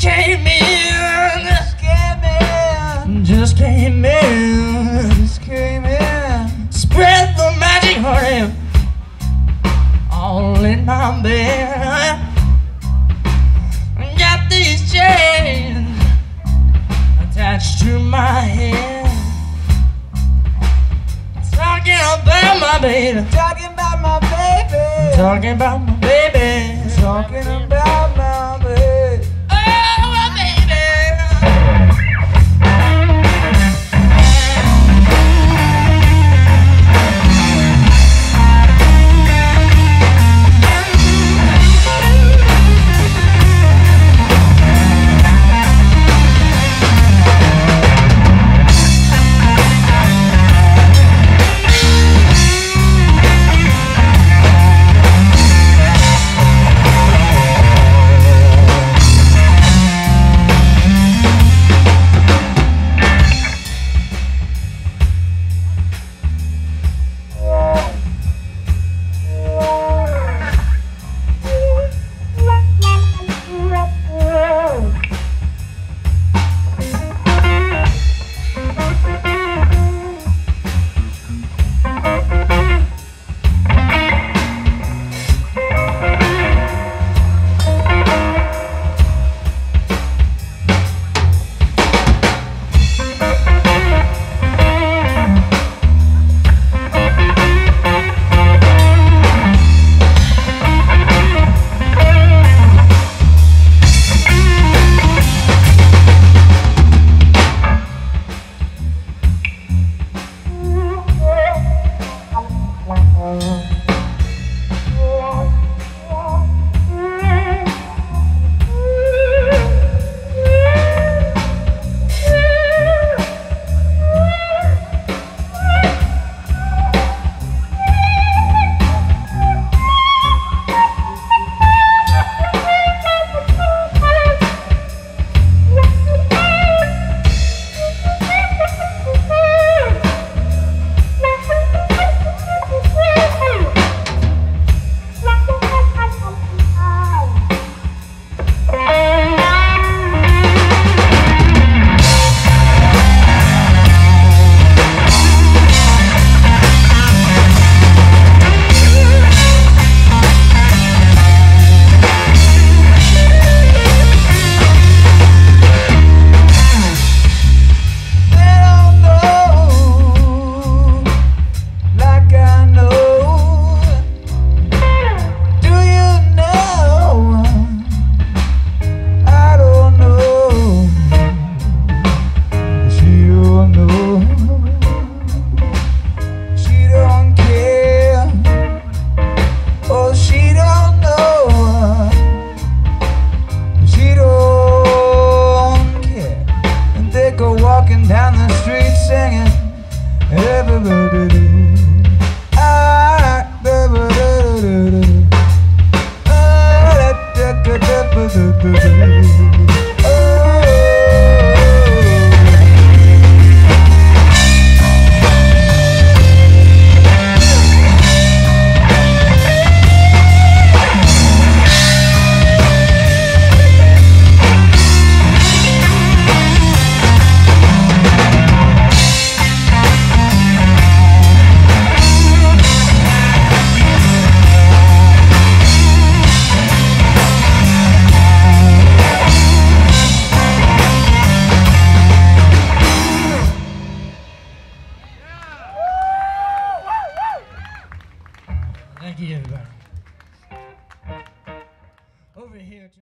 Just came in. Just came in. Just came in. Just came in. Spread the magic honey all in my bed. Got these chains attached to my head. Talking about my baby. Talking about my baby. Talking about my baby. Talking about